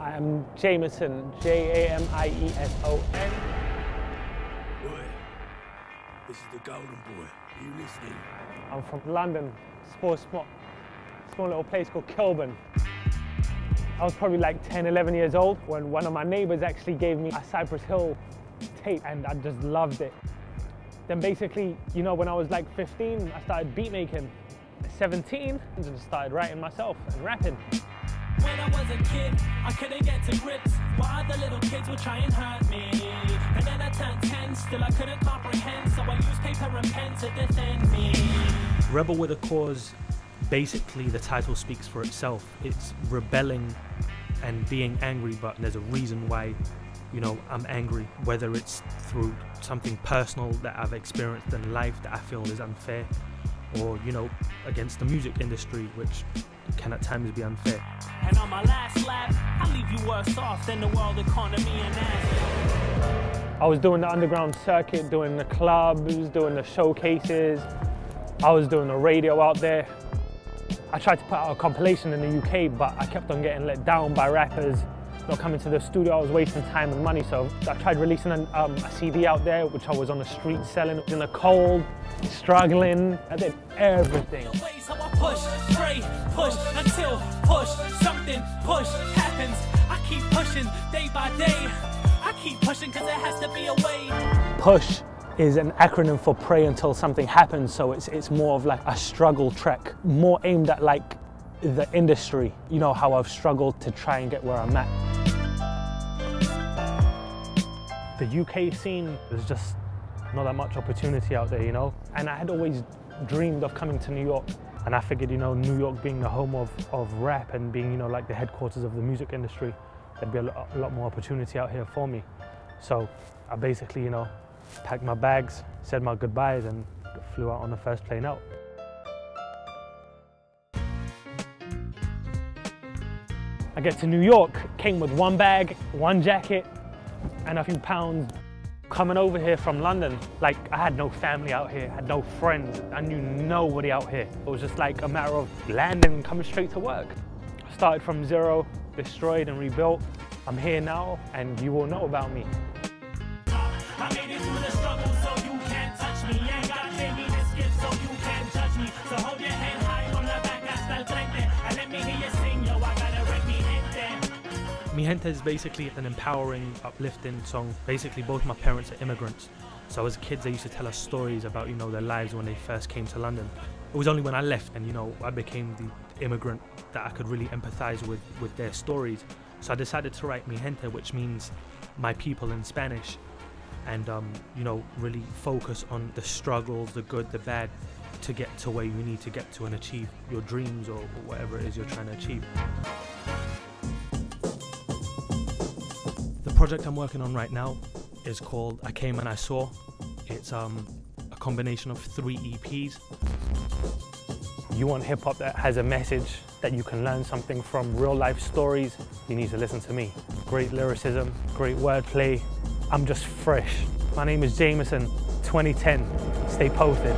I am Jamieson, J-A-M-I-E-S-O-N. Boy, this is the Golden Boy. Are you listening? I'm from London, small, small, small little place called Kilburn. I was probably like 10, 11 years old when one of my neighbors actually gave me a Cypress Hill tape and I just loved it. Then basically, you know, when I was like 15, I started beat making. 17, I just started writing myself and rapping. When I was a kid, I couldn't get to grips. While other little kids would try and hurt me. And then I turned 10, still I couldn't comprehend. So I used paper and pen to defend me. Rebel with a Cause, basically the title speaks for itself. It's rebelling and being angry, but there's a reason why, you know, I'm angry. Whether it's through something personal that I've experienced in life that I feel is unfair, or, you know, against the music industry, which can at times be unfair. And on my last lap, I leave you worse off than the world economy and that. I was doing the underground circuit, doing the clubs, doing the showcases. I was doing the radio out there. I tried to put out a compilation in the UK, but I kept on getting let down by rappers not coming to the studio. I was wasting time and money, so I tried releasing an, um, a CD out there, which I was on the street selling in the cold, struggling. I did everything. Push, pray, push until push something push happens. I keep pushing day by day. I keep pushing because there has to be a way. PUSH is an acronym for pray until something happens, so it's, it's more of like a struggle track, more aimed at like the industry, you know, how I've struggled to try and get where I'm at. The UK scene, there's just not that much opportunity out there, you know? And I had always dreamed of coming to New York. And I figured, you know, New York being the home of, of rap and being, you know, like the headquarters of the music industry, there'd be a lot, a lot more opportunity out here for me. So I basically, you know, packed my bags, said my goodbyes and flew out on the first plane out. I get to New York, came with one bag, one jacket, and a few pounds. Coming over here from London, like I had no family out here, had no friends, I knew nobody out here. It was just like a matter of landing and coming straight to work. Started from zero, destroyed and rebuilt. I'm here now, and you will know about me. Mi Gente is basically an empowering, uplifting song. Basically, both my parents are immigrants. So as kids, they used to tell us stories about, you know, their lives when they first came to London. It was only when I left and, you know, I became the immigrant that I could really empathize with, with their stories. So I decided to write Mi Gente, which means my people in Spanish. And, um, you know, really focus on the struggles, the good, the bad, to get to where you need to get to and achieve your dreams or whatever it is you're trying to achieve. Project I'm working on right now is called I Came and I Saw. It's um, a combination of three EPs. You want hip hop that has a message that you can learn something from real life stories, you need to listen to me. Great lyricism, great wordplay. I'm just fresh. My name is Jamieson, 2010. Stay posted.